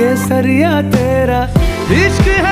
केसरिया तेरा। इश्क है